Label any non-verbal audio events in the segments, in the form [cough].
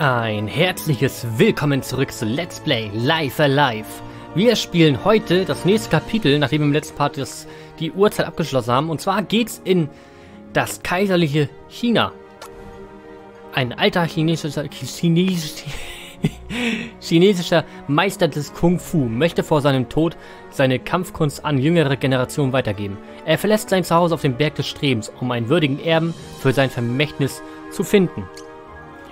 Ein herzliches Willkommen zurück zu Let's Play Life Alive. Wir spielen heute das nächste Kapitel, nachdem wir im letzten Part das, die Uhrzeit abgeschlossen haben. Und zwar geht's in das kaiserliche China. Ein alter chinesischer, Chines, [laughs] chinesischer Meister des Kung Fu möchte vor seinem Tod seine Kampfkunst an jüngere Generationen weitergeben. Er verlässt sein Zuhause auf dem Berg des Strebens, um einen würdigen Erben für sein Vermächtnis zu finden.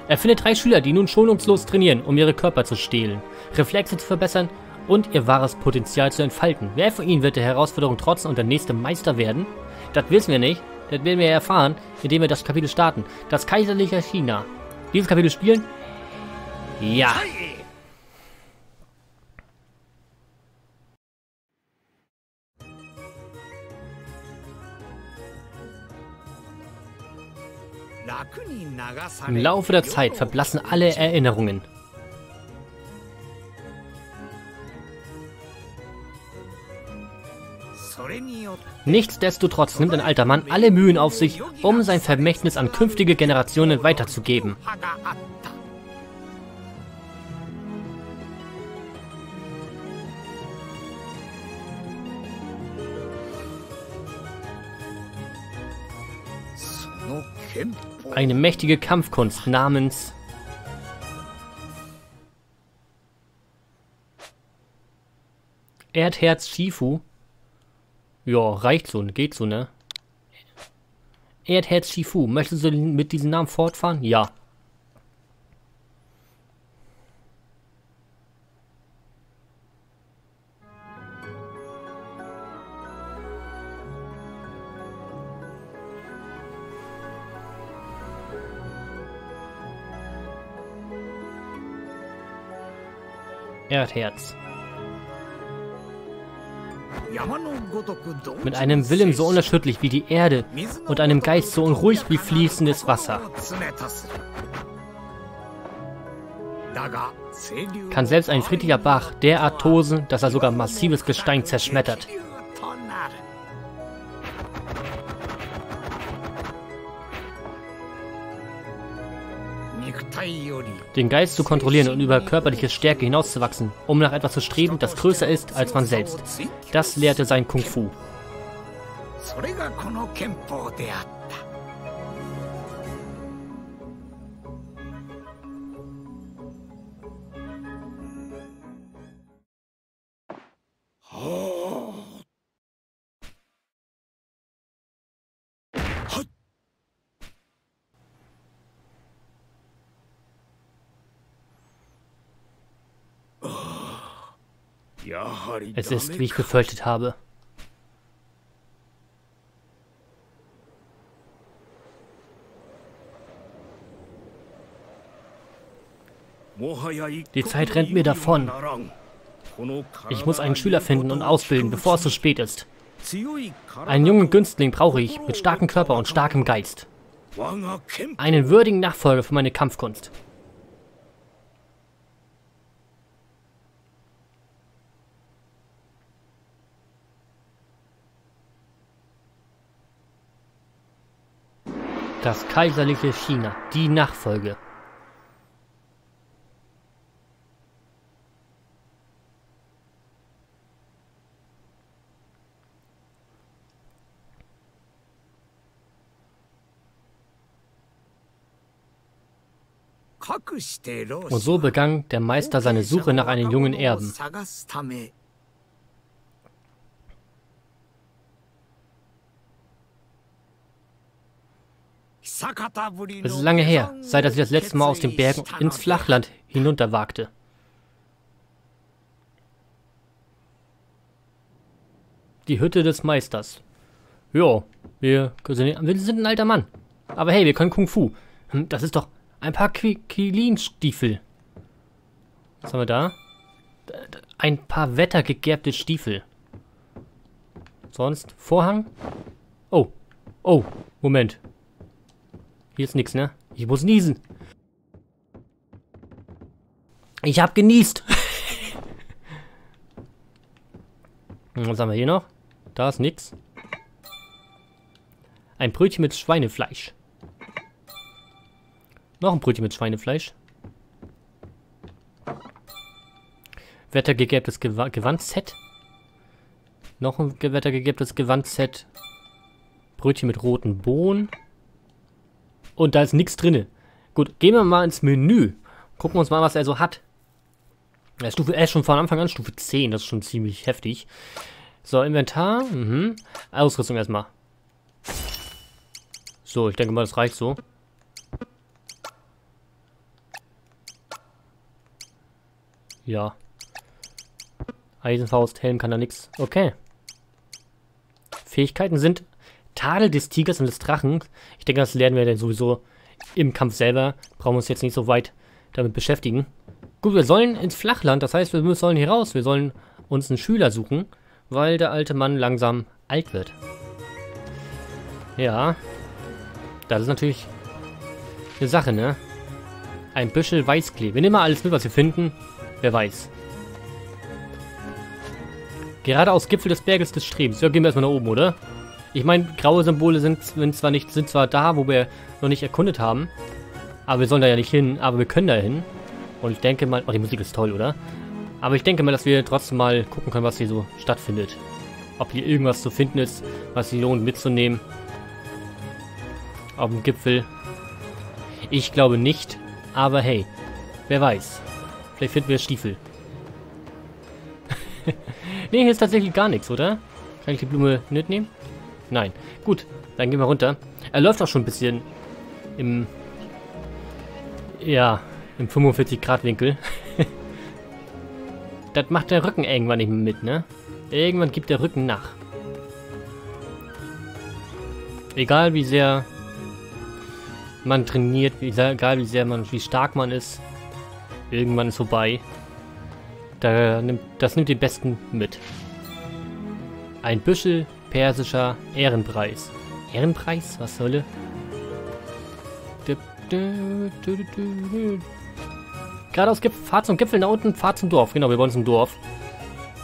Er findet drei Schüler, die nun schonungslos trainieren, um ihre Körper zu stehlen, Reflexe zu verbessern und ihr wahres Potenzial zu entfalten. Wer von ihnen wird der Herausforderung trotzen und der nächste Meister werden? Das wissen wir nicht. Das werden wir erfahren, indem wir das Kapitel starten. Das kaiserliche China. Dieses Kapitel spielen? Ja. Im Laufe der Zeit verblassen alle Erinnerungen. Nichtsdestotrotz nimmt ein alter Mann alle Mühen auf sich, um sein Vermächtnis an künftige Generationen weiterzugeben. Eine mächtige Kampfkunst namens Erdherz Shifu. Ja, reicht so, geht so, ne? Erdherz Shifu. Möchtest du mit diesem Namen fortfahren? Ja. Erdherz. Mit einem Willen so unerschütterlich wie die Erde und einem Geist so unruhig wie fließendes Wasser. Kann selbst ein friedlicher Bach derart tosen, dass er sogar massives Gestein zerschmettert. Den Geist zu kontrollieren und über körperliche Stärke hinauszuwachsen, um nach etwas zu streben, das größer ist als man selbst. Das lehrte sein Kung Fu. Es ist, wie ich befürchtet habe. Die Zeit rennt mir davon. Ich muss einen Schüler finden und ausbilden, bevor es zu spät ist. Einen jungen Günstling brauche ich, mit starkem Körper und starkem Geist. Einen würdigen Nachfolger für meine Kampfkunst. Das kaiserliche China, die Nachfolge. Und so begann der Meister seine Suche nach einem jungen Erben. Es ist lange her, seit er sich das letzte Mal aus den Bergen ins Flachland hinunterwagte. Die Hütte des Meisters. Jo, wir, wir sind ein alter Mann. Aber hey, wir können Kung Fu. Hm, das ist doch ein paar Quilin-Stiefel. Was haben wir da? Ein paar wettergegerbte Stiefel. Sonst Vorhang? Oh. Oh, Moment. Hier ist nichts, ne? Ich muss niesen. Ich hab genießt. [laughs] Was haben wir hier noch? Da ist nix. Ein Brötchen mit Schweinefleisch. Noch ein Brötchen mit Schweinefleisch. Wettergegerbtes Gew Gewandset. Noch ein wettergegerbtes Gewandset. Brötchen mit roten Bohnen. Und da ist nichts drin. Gut, gehen wir mal ins Menü. Gucken wir uns mal, was er so hat. Ja, Stufe, er ist schon von Anfang an Stufe 10. Das ist schon ziemlich heftig. So, Inventar. Mhm. Ausrüstung erstmal. So, ich denke mal, das reicht so. Ja. Eisenfaust, Helm kann da nichts. Okay. Fähigkeiten sind Tadel des Tigers und des Drachen. Ich denke, das lernen wir dann sowieso im Kampf selber. Brauchen wir uns jetzt nicht so weit damit beschäftigen. Gut, wir sollen ins Flachland. Das heißt, wir sollen hier raus. Wir sollen uns einen Schüler suchen, weil der alte Mann langsam alt wird. Ja. Das ist natürlich eine Sache, ne? Ein Büschel Weißklee. Wir nehmen mal alles mit, was wir finden. Wer weiß. Geradeaus Gipfel des Berges des Strebens. Ja, gehen wir erstmal nach oben, oder? Ich meine, graue Symbole sind, sind, zwar nicht, sind zwar da, wo wir noch nicht erkundet haben. Aber wir sollen da ja nicht hin. Aber wir können da hin. Und ich denke mal... Oh, die Musik ist toll, oder? Aber ich denke mal, dass wir trotzdem mal gucken können, was hier so stattfindet. Ob hier irgendwas zu finden ist, was sich lohnt mitzunehmen. Auf dem Gipfel. Ich glaube nicht. Aber hey, wer weiß. Vielleicht finden wir Stiefel. [laughs] ne, hier ist tatsächlich gar nichts, oder? Kann ich die Blume mitnehmen? Nein. Gut, dann gehen wir runter. Er läuft auch schon ein bisschen im... Ja, im 45-Grad-Winkel. [laughs] das macht der Rücken irgendwann nicht mehr mit, ne? Irgendwann gibt der Rücken nach. Egal wie sehr man trainiert, egal wie sehr man, wie stark man ist, Irgendwann ist vorbei. Da nimmt, das nimmt den Besten mit. Ein Büschel persischer Ehrenpreis. Ehrenpreis? Was solle? Geradeaus Gipfel, Fahrt zum Gipfel nach unten, Fahrt zum Dorf. Genau, wir wollen zum Dorf.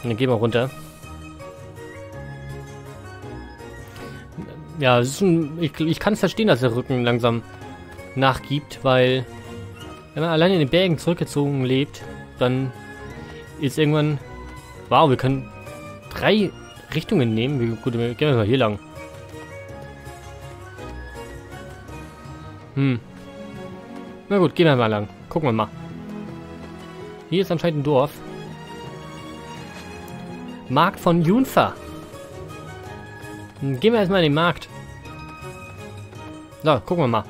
Und dann gehen wir runter. Ja, ein, ich, ich kann es verstehen, dass der Rücken langsam nachgibt, weil wenn man allein in den Bergen zurückgezogen lebt, dann ist irgendwann... Wow, wir können drei Richtungen nehmen. Wie gut, gehen wir mal hier lang. Hm. Na gut, gehen wir mal lang. Gucken wir mal. Hier ist anscheinend ein Dorf. Markt von Junfa. Gehen wir erstmal in den Markt. So, gucken wir mal.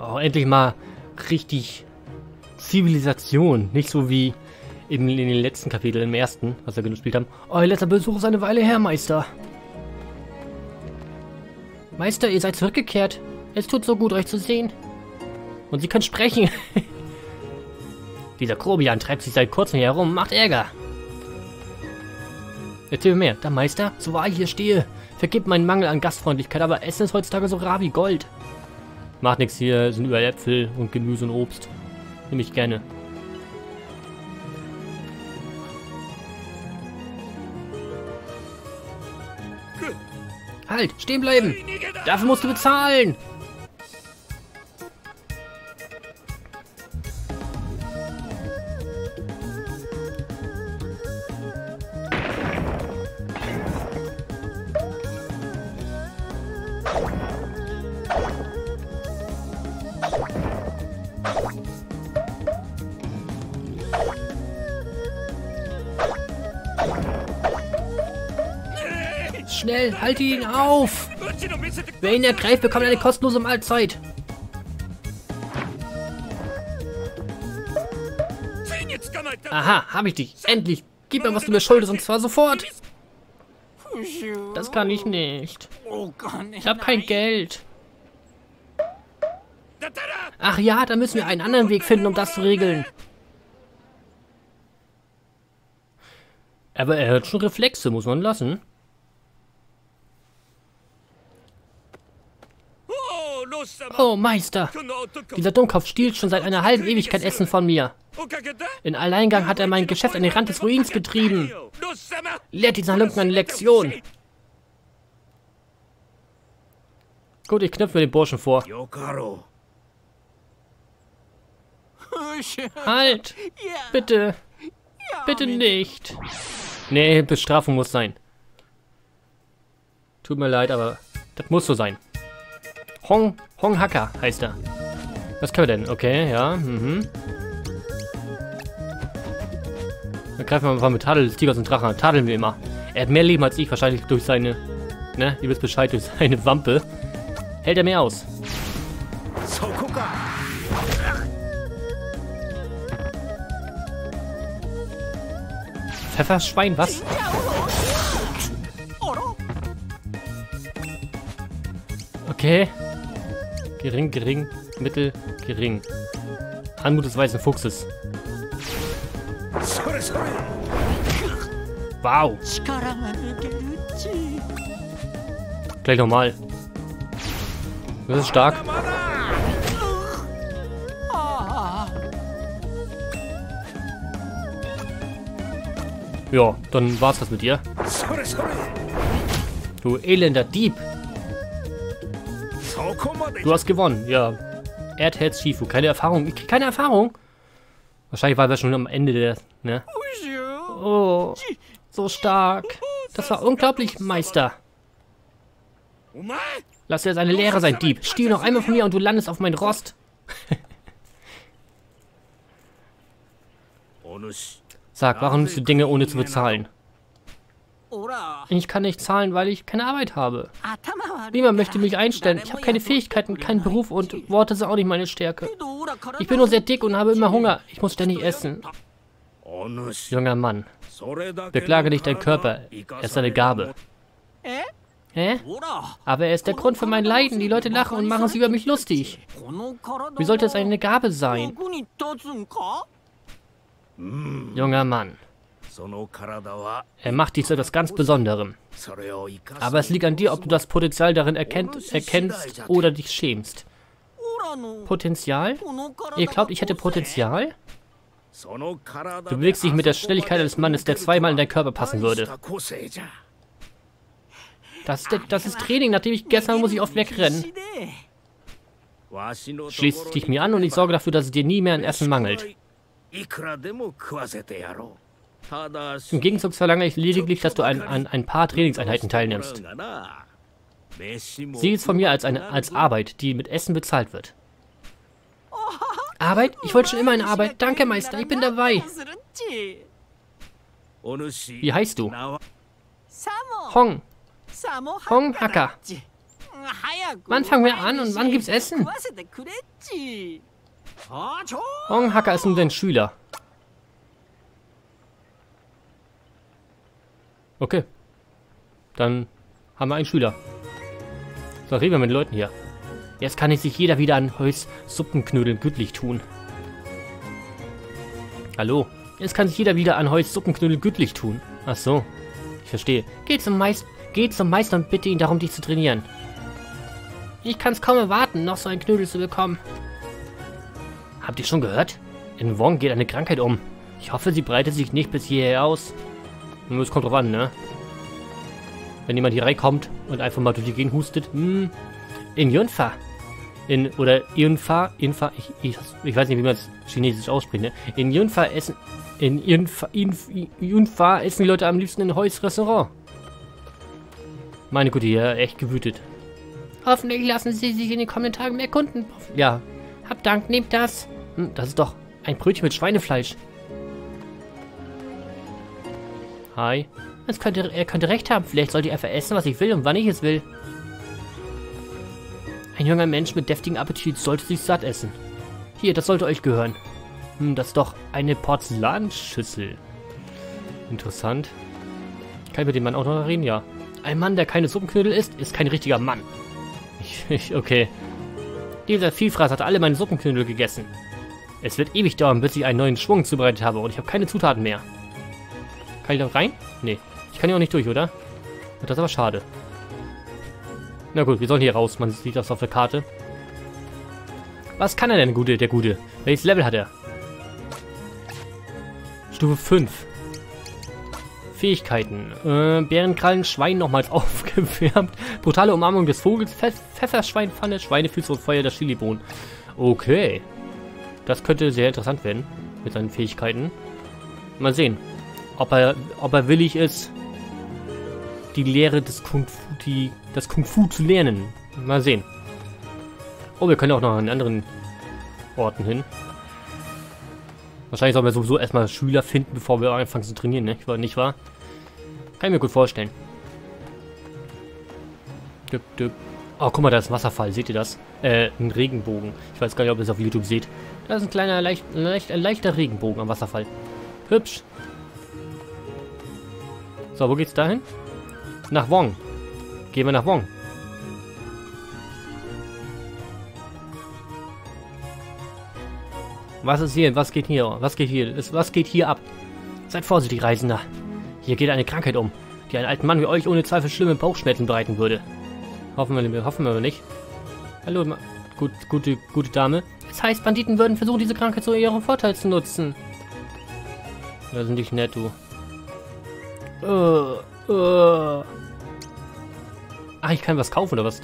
Oh, endlich mal richtig Zivilisation. Nicht so wie in, in den letzten Kapiteln, im ersten, was wir gespielt haben. Euer letzter Besuch ist eine Weile her, Meister. Meister, ihr seid zurückgekehrt. Es tut so gut, euch zu sehen. Und sie können sprechen. [laughs] Dieser Krobian treibt sich seit kurzem hier herum, macht Ärger. Erzähl mir mehr. Der Meister, so wahr ich hier stehe, vergibt meinen Mangel an Gastfreundlichkeit, aber Essen ist heutzutage so rar wie Gold. Macht nichts hier, sind überall Äpfel und Gemüse und Obst. Nehme ich gerne. Halt, stehen bleiben! Dafür musst du bezahlen! Schnell, halte ihn auf! Wer ihn ergreift, bekommt eine kostenlose Mahlzeit. Aha, habe ich dich. Endlich. Gib mir, was du mir schuldest, und zwar sofort. Das kann ich nicht. Ich habe kein Geld. Ach ja, da müssen wir einen anderen Weg finden, um das zu regeln. Aber er hat schon Reflexe, muss man lassen. Oh, Meister! Dieser Dummkopf stiehlt schon seit einer halben Ewigkeit Essen von mir. In Alleingang hat er mein Geschäft an den Rand des Ruins getrieben. Lehrt diesen Lumpen eine Lektion. Gut, ich knüpfe mir den Burschen vor. Halt! Bitte! Bitte nicht! Nee, Bestrafung muss sein. Tut mir leid, aber das muss so sein. Hong, Hong Hacker heißt er. Was können wir denn? Okay, ja, mhm. Dann greifen wir mal mit Tadel des Tigers und Drachen. Tadeln wir immer. Er hat mehr Leben als ich, wahrscheinlich durch seine, ne, ihr wisst Bescheid, durch seine Wampe. Hält er mehr aus. Pfefferschwein, was? Okay. Gering, gering, mittel, gering. Anmut des weißen Fuchses. Wow. Gleich nochmal. Das ist stark. Ja, dann war's das mit dir. Du elender Dieb. Du hast gewonnen, ja. Erdherz Shifu, keine Erfahrung. Ich keine Erfahrung. Wahrscheinlich war das schon am Ende der, ne? Oh, so stark. Das war unglaublich, Meister. Lass dir seine Lehre sein, Dieb. Stiehl noch einmal von mir und du landest auf mein Rost. [laughs] Sag, warum nimmst du Dinge ohne zu bezahlen? Ich kann nicht zahlen, weil ich keine Arbeit habe. Niemand möchte mich einstellen. Ich habe keine Fähigkeiten, keinen Beruf und Worte sind auch nicht meine Stärke. Ich bin nur sehr dick und habe immer Hunger. Ich muss ständig essen. Junger Mann, beklage nicht deinen Körper. Er ist eine Gabe. Hä? Aber er ist der Grund für mein Leiden. Die Leute lachen und machen sich über mich lustig. Wie sollte es eine Gabe sein? Junger Mann. Er macht dich zu etwas ganz Besonderem. Aber es liegt an dir, ob du das Potenzial darin erkennt, erkennst oder dich schämst. Potenzial? Ihr glaubt, ich hätte Potenzial? Du bewegst dich mit der Schnelligkeit eines Mannes, der zweimal in deinen Körper passen würde. Das ist, das ist Training, nachdem ich gestern muss ich oft wegrennen. Schließ dich mir an und ich sorge dafür, dass es dir nie mehr an Essen mangelt. Im Gegenzug verlange ich lediglich, dass du an, an ein paar Trainingseinheiten teilnimmst. Sieh es von mir als, eine, als Arbeit, die mit Essen bezahlt wird. Arbeit? Ich wollte schon immer eine Arbeit. Danke, Meister, ich bin dabei. Wie heißt du? Hong. Hong Hacker. Wann fangen wir an und wann gibt's Essen? Hong Hacker ist nun dein Schüler. Okay. Dann haben wir einen Schüler. So, reden wir mit den Leuten hier. Jetzt kann sich jeder wieder an Heus Suppenknödeln gütlich tun. Hallo? Jetzt kann sich jeder wieder an Heus Suppenknödel gütlich tun. Ach so. Ich verstehe. Geh zum, Meist Geh zum Meister und bitte ihn darum, dich zu trainieren. Ich kann es kaum erwarten, noch so einen Knödel zu bekommen. Habt ihr schon gehört? In Wong geht eine Krankheit um. Ich hoffe, sie breitet sich nicht bis hierher aus. Nur es kommt drauf an, ne? Wenn jemand hier reinkommt und einfach mal durch die Gegend hustet. Hm. In Yunfa. In, oder Yunfa, Yunfa, ich, ich, ich weiß nicht, wie man es chinesisch ausspricht, ne? In Yunfa essen, in Yunfa, Yunfa essen die Leute am liebsten in Heus Restaurant. Meine Güte, hier echt gewütet. Hoffentlich lassen Sie sich in den Kommentaren mehr Kunden. Ja, hab Dank, nehmt das. Hm, das ist doch ein Brötchen mit Schweinefleisch. Hi. Es könnte, er könnte recht haben. Vielleicht sollte ich einfach essen, was ich will und wann ich es will. Ein junger Mensch mit deftigem Appetit sollte sich satt essen. Hier, das sollte euch gehören. Hm, das ist doch eine Porzellanschüssel. Interessant. Kann ich mit dem Mann auch noch reden? Ja. Ein Mann, der keine Suppenknödel isst, ist kein richtiger Mann. Ich, [laughs] ich, okay. Dieser Vielfraß hat alle meine Suppenknödel gegessen. Es wird ewig dauern, bis ich einen neuen Schwung zubereitet habe und ich habe keine Zutaten mehr. Kann ich da rein? Nee. Ich kann hier auch nicht durch, oder? Das ist aber schade. Na gut, wir sollen hier raus. Man sieht das auf der Karte. Was kann er denn, Gute, der Gute? Welches Level hat er? Stufe 5. Fähigkeiten. Äh, Bärenkrallen, Schwein nochmals [laughs] aufgewärmt. Brutale Umarmung des Vogels, Pfeff Pfefferschweinpfanne, Schweinefüße und Feuer der Chilibohnen. Okay. Das könnte sehr interessant werden mit seinen Fähigkeiten. Mal sehen, ob er, ob er willig ist, die Lehre des Kung Fu, die, das Kung Fu zu lernen. Mal sehen. Oh, wir können auch noch an anderen Orten hin. Wahrscheinlich sollen wir sowieso erstmal Schüler finden, bevor wir anfangen zu trainieren, ne? Nicht wahr? Kann ich mir gut vorstellen. Düpp, düpp. Oh, guck mal, da ist ein Wasserfall. Seht ihr das? Äh, ein Regenbogen. Ich weiß gar nicht, ob ihr es auf YouTube seht. Da ist ein kleiner, leicht, leicht, leichter Regenbogen am Wasserfall. Hübsch. So, wo geht's dahin? Nach Wong. Gehen wir nach Wong. Was ist hier? Was geht hier? Was geht hier? Was geht hier ab? Seid vorsichtig, Reisender. Hier geht eine Krankheit um, die einen alten Mann wie euch ohne Zweifel schlimme Bauchschmerzen bereiten würde. Hoffen wir, hoffen wir nicht. Hallo, gut, gute, gute Dame. Es heißt, Banditen würden versuchen, diese Krankheit zu ihrem Vorteil zu nutzen. Das sind nicht nett, du. Uh, uh. Ach, ich kann was kaufen, oder was?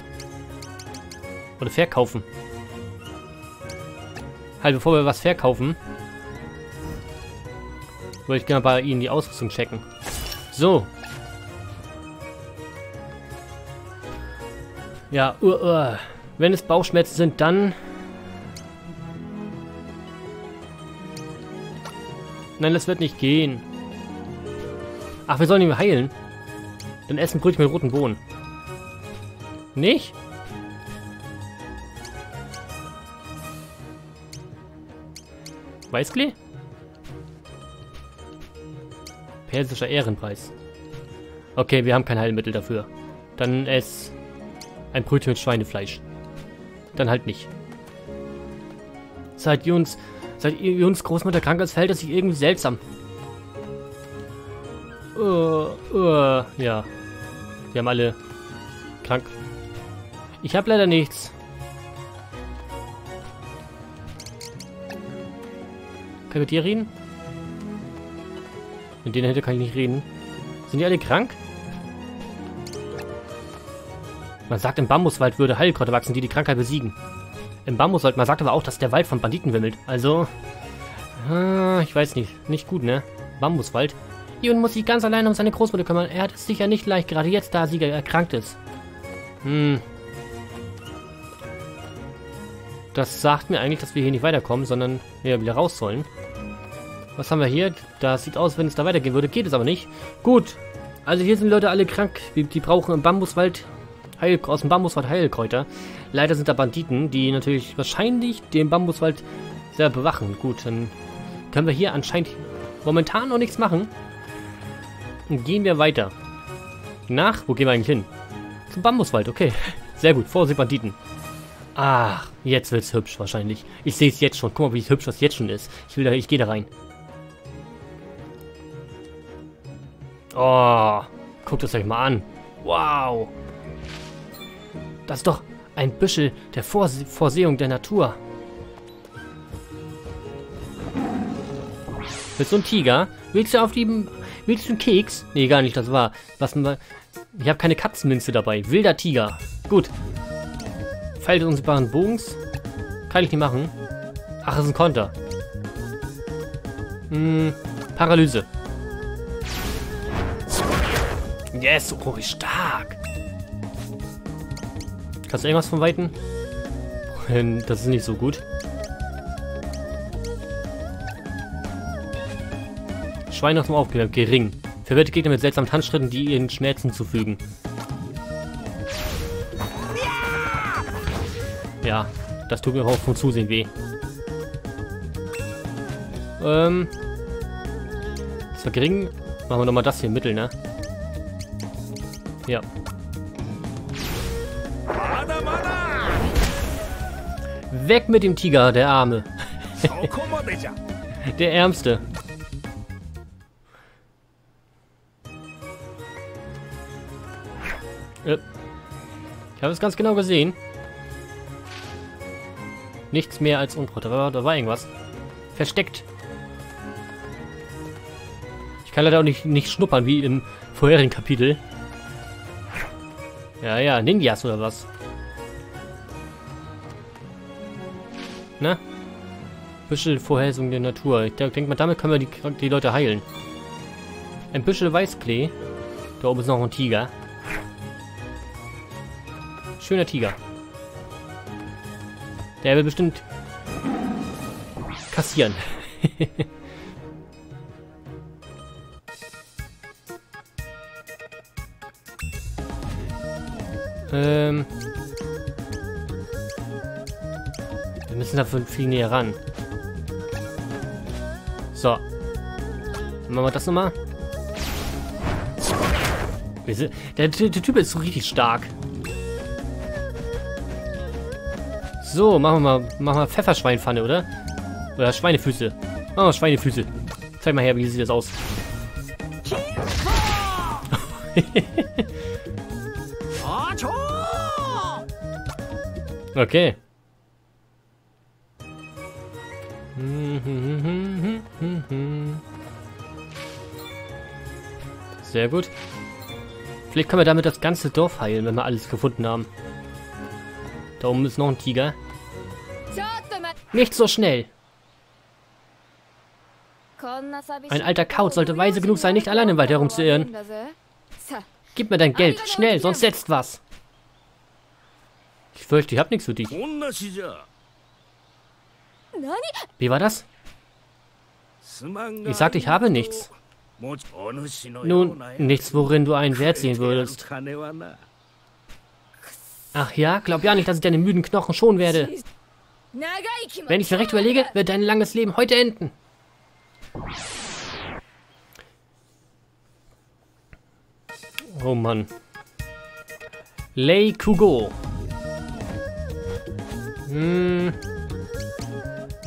Oder verkaufen. Halt, bevor wir was verkaufen, würde ich gerne bei Ihnen die Ausrüstung checken. So. Ja, uh. wenn es Bauchschmerzen sind, dann... Nein, das wird nicht gehen. Ach, wir sollen ihn heilen. Dann essen Brötchen mit roten Bohnen. Nicht? Weißklee? Persischer Ehrenpreis. Okay, wir haben kein Heilmittel dafür. Dann ess ein Brötchen mit Schweinefleisch. Dann halt nicht. Seit Juns, seit Juns Großmutter krank ist, verhält es sich irgendwie seltsam. Uh, uh, ja. Wir haben alle krank. Ich habe leider nichts. Kann ich mit dir reden? Mit denen hätte kann ich nicht reden. Sind die alle krank? Man sagt, im Bambuswald würde Heilkräuter wachsen, die die Krankheit besiegen. Im Bambuswald, man sagt aber auch, dass der Wald von Banditen wimmelt. Also, äh, ich weiß nicht. Nicht gut, ne? Bambuswald. Jun muss sich ganz allein um seine Großmutter kümmern. Er hat es sicher nicht leicht, gerade jetzt, da sie erkrankt ist. Hm. Das sagt mir eigentlich, dass wir hier nicht weiterkommen, sondern wir wieder raus sollen. Was haben wir hier? Das sieht aus, wenn es da weitergehen würde. Geht es aber nicht. Gut. Also hier sind Leute alle krank. Die, die brauchen im Bambuswald Heil, aus dem Bambuswald Heilkräuter. Leider sind da Banditen, die natürlich wahrscheinlich den Bambuswald sehr bewachen. Gut, dann können wir hier anscheinend momentan noch nichts machen. Gehen wir weiter. Nach, wo gehen wir eigentlich hin? Zum Bambuswald, okay. Sehr gut, Vorsicht Banditen. Ach, jetzt wird's hübsch wahrscheinlich. Ich sehe es jetzt schon. Guck mal, wie hübsch das jetzt schon ist. Ich will da, ich gehe da rein. Oh, guckt es euch mal an. Wow. Das ist doch ein Büschel der Vorse Vorsehung der Natur. Mit so einem Tiger? Willst du auf die... Willst du einen Keks? Nee, gar nicht, das war... Was. Ich habe keine Katzenminze dabei. Wilder Tiger. Gut. Pfeil des unsichtbaren Bogens. Kann ich nicht machen. Ach, das ist ein Konter. Hm, Paralyse. Yes, oh, stark. Kannst du irgendwas von Weiten? Das ist nicht so gut. Schwein aus dem Aufgewärmt, gering. Verwirrte Gegner mit seltsamen Tanzschritten, die ihnen Schmerzen zufügen. Ja, das tut mir auch vom Zusehen weh. Ähm. Das war gering. Machen wir nochmal das hier im Mittel, ne? Ja. Weg mit dem Tiger, der Arme. [laughs] der Ärmste. Habe es ganz genau gesehen. Nichts mehr als Unkraut. Da war, da war irgendwas. Versteckt. Ich kann leider auch nicht, nicht schnuppern, wie im vorherigen Kapitel. Ja, ja, Ninjas oder was? Ne? Büschel Vorhersung der Natur. Ich denke mal, damit können wir die, die Leute heilen. Ein Büschel Weißklee. Da oben ist noch ein Tiger. Schöner Tiger. Der will bestimmt kassieren. [laughs] ähm. Wir müssen da viel näher ran. So. Machen wir das nochmal. Der, der Typ ist so richtig stark. So, machen wir mal, machen wir Pfefferschweinpfanne, oder? Oder Schweinefüße. Wir Schweinefüße. Zeig mal her, wie sieht das aus? [laughs] okay. Sehr gut. Vielleicht können wir damit das ganze Dorf heilen, wenn wir alles gefunden haben. Da oben ist noch ein Tiger. Nicht so schnell. Ein alter Kauz sollte weise genug sein, nicht alleine weiter herumzuirren. Gib mir dein Geld, schnell, sonst setzt was. Ich fürchte, ich hab nichts für dich. Wie war das? Ich sagte, ich habe nichts. Nun, nichts, worin du einen Wert sehen würdest. Ach ja, glaub ja nicht, dass ich deine müden Knochen schonen werde. Wenn ich mir recht überlege, wird dein langes Leben heute enden. Oh Mann. Lei Kugo. Hm.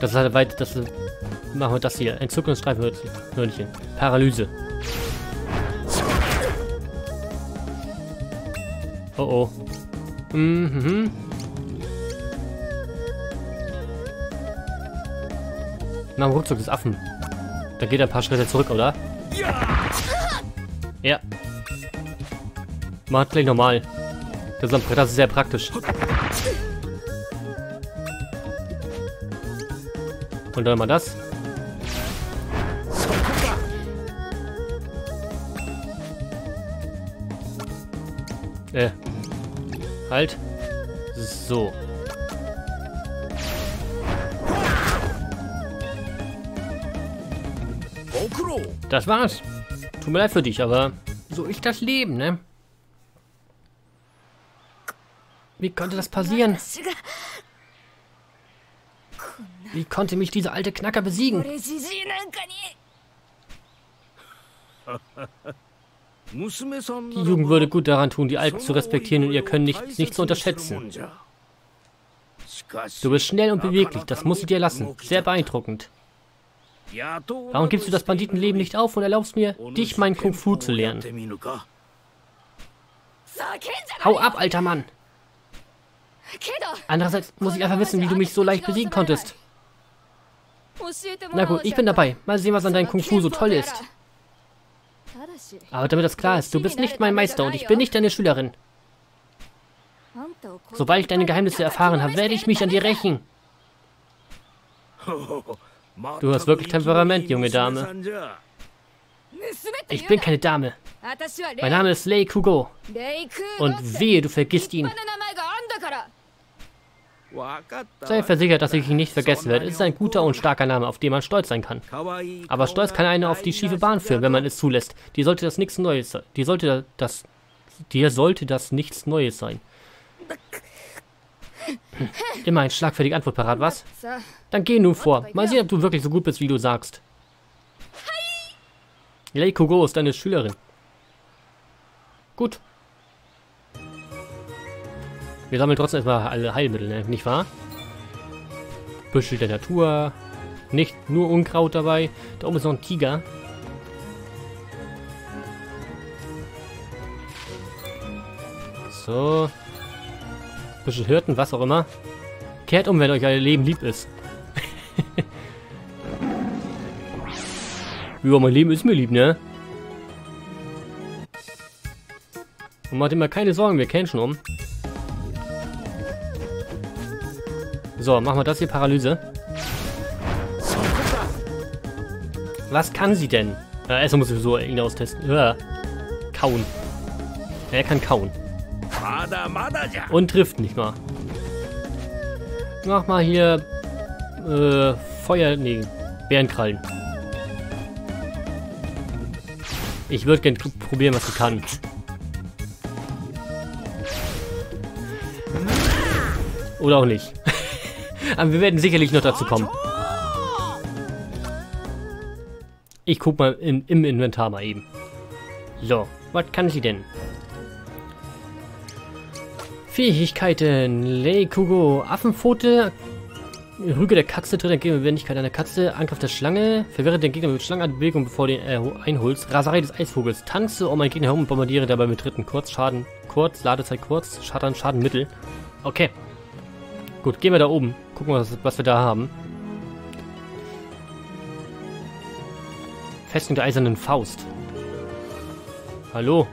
Das ist halt weit, das ist Machen wir das hier. Entzückungsstreifhörnchen. Paralyse. Oh oh. Mhm. Na, dem Rückzug des Affen. Da geht er ein paar Schritte zurück, oder? Ja. Macht gleich normal. Das ist sehr praktisch. Und dann mal das. Äh. Halt. So. Das war's. Tut mir leid für dich, aber so ist das Leben, ne? Wie konnte das passieren? Wie konnte mich dieser alte Knacker besiegen? Die Jugend würde gut daran tun, die Alten zu respektieren und ihr Können nicht, nicht zu unterschätzen. Du bist schnell und beweglich, das muss ich dir lassen. Sehr beeindruckend. Warum gibst du das Banditenleben nicht auf und erlaubst mir, dich mein Kung Fu zu lernen? Hau ab, alter Mann! Andererseits muss ich einfach wissen, wie du mich so leicht besiegen konntest. Na gut, ich bin dabei. Mal sehen, was an deinem Kung Fu so toll ist. Aber damit das klar ist, du bist nicht mein Meister und ich bin nicht deine Schülerin. Sobald ich deine Geheimnisse erfahren habe, werde ich mich an dir rächen. Du hast wirklich Temperament, junge Dame. Ich bin keine Dame. Mein Name ist Lei Kugo. Und wehe, du vergisst ihn. Sei versichert, dass ich ihn nicht vergessen werde. Es ist ein guter und starker Name, auf den man stolz sein kann. Aber Stolz kann einen auf die schiefe Bahn führen, wenn man es zulässt. Die sollte das nichts Neues sein. Die sollte das... Dir sollte das nichts Neues sein. [laughs] Immer ein schlagfertige Antwort parat, was? Dann geh nun vor. Mal sehen, ob du wirklich so gut bist, wie du sagst. Lei Kugo ist deine Schülerin. Gut, wir sammeln trotzdem erstmal alle Heilmittel, ne? nicht wahr? Büschel der Natur. Nicht nur Unkraut dabei. Da oben ist noch ein Tiger. So. Büschel Hirten, was auch immer. Kehrt um, wenn euch euer Leben lieb ist. [laughs] ja, mein Leben ist mir lieb, ne? Und macht immer keine Sorgen, wir kennen schon um. So, machen wir das hier Paralyse. Was kann sie denn? Ja, erstmal muss ich so ihn austesten. Ja. Kauen. Er kann kauen. Und trifft nicht mal. Mach mal hier äh, Feuer. Nee, Bärenkrallen. Ich würde gerne probieren, was sie kann. Oder auch nicht. [laughs] Aber wir werden sicherlich noch dazu kommen. Ich guck mal in, im Inventar mal eben. So, was kann sie denn? Fähigkeiten. Leikugo. Affenpfote. Rüge der Katze tritt entgegen Wendigkeit einer Katze. Angriff der Schlange. Verwirre den Gegner mit Schlangenbewegung, bevor du ihn äh, einholst. Raserei des Eisvogels. Tanze um einen Gegner herum und bombardiere dabei mit dritten. Kurz, Schaden, kurz, Ladezeit kurz, Schaden, Schaden mittel. Okay. Gut, gehen wir da oben. Gucken wir, was, was wir da haben. Festung der eisernen Faust. Hallo?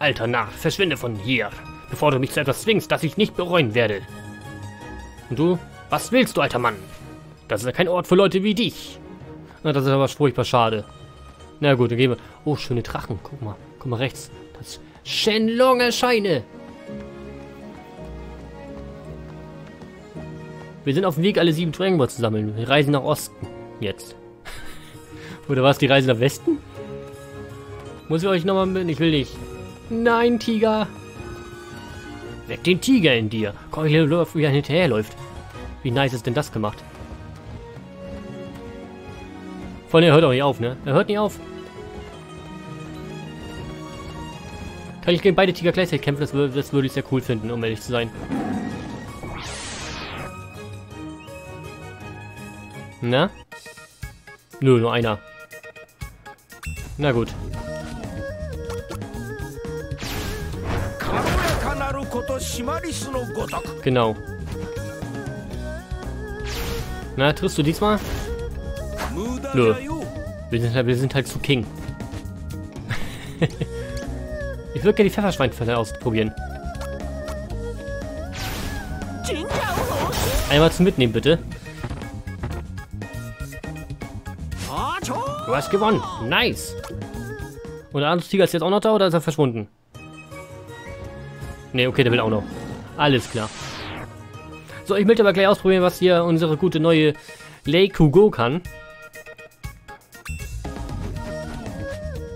Alter Narr, verschwinde von hier, bevor du mich zu etwas zwingst, das ich nicht bereuen werde. Und du? Was willst du, alter Mann? Das ist ja kein Ort für Leute wie dich. Na, das ist aber furchtbar schade. Na gut, dann gehen wir... Oh, schöne Drachen. Guck mal. Guck mal rechts. Das Shenlong-Erscheine. Wir sind auf dem Weg, alle sieben Dragon Balls zu sammeln. Wir reisen nach Osten. Jetzt. [laughs] Oder war es die Reise nach Westen? Muss ich euch nochmal mit? Ich will nicht. Nein, Tiger. Weck den Tiger in dir. Komm, wie er hinterherläuft. Wie nice ist denn das gemacht? Vor allem, er hört auch nicht auf, ne? Er hört nicht auf. Kann ich gegen beide Tiger gleichzeitig kämpfen? Das, das würde ich sehr cool finden, um ehrlich zu sein. Na? Nö, nur einer. Na gut. Genau. Na, triffst du diesmal? Nö. Wir sind halt, wir sind halt zu King. [laughs] ich würde gerne die Pfefferschweinfälle ausprobieren. Einmal zum Mitnehmen, bitte. Du hast gewonnen. Nice. Und der andere Tiger ist jetzt auch noch da oder ist er verschwunden? Ne, okay, der will auch noch. Alles klar. So, ich möchte aber gleich ausprobieren, was hier unsere gute neue Leikugo kann.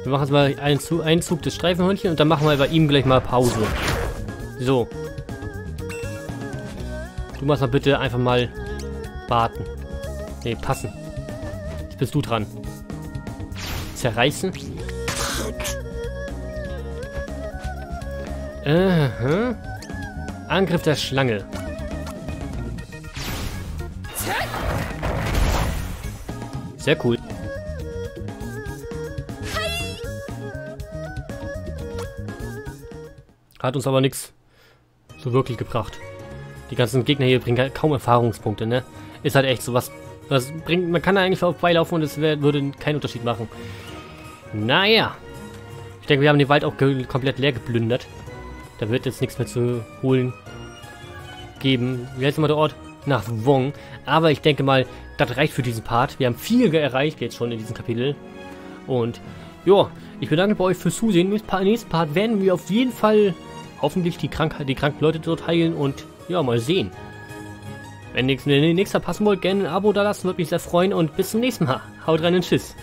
Wir machen jetzt mal einen, Zug, einen Zug des Streifenhörnchen und dann machen wir bei ihm gleich mal Pause. So. Du machst mal bitte einfach mal warten. Ne, passen. Jetzt bist du dran zerreißen. Aha. Angriff der Schlange. Sehr cool. Hat uns aber nichts so wirklich gebracht. Die ganzen Gegner hier bringen halt kaum Erfahrungspunkte, ne? Ist halt echt so was. Das bringt, man kann da eigentlich vorbeilaufen und es würde keinen Unterschied machen. Naja. Ich denke, wir haben den Wald auch komplett leer geplündert. Da wird jetzt nichts mehr zu holen geben. Wie heißt immer der Ort? Nach Wong. Aber ich denke mal, das reicht für diesen Part. Wir haben viel erreicht jetzt schon in diesem Kapitel. Und ja, ich bedanke bei euch fürs Zusehen. Im nächsten Part werden wir auf jeden Fall hoffentlich die, Krankheit, die kranken Leute dort heilen und ja, mal sehen. Wenn ihr nächster passen wollt, gerne ein Abo da lassen, würde mich sehr freuen und bis zum nächsten Mal. Haut rein und tschüss.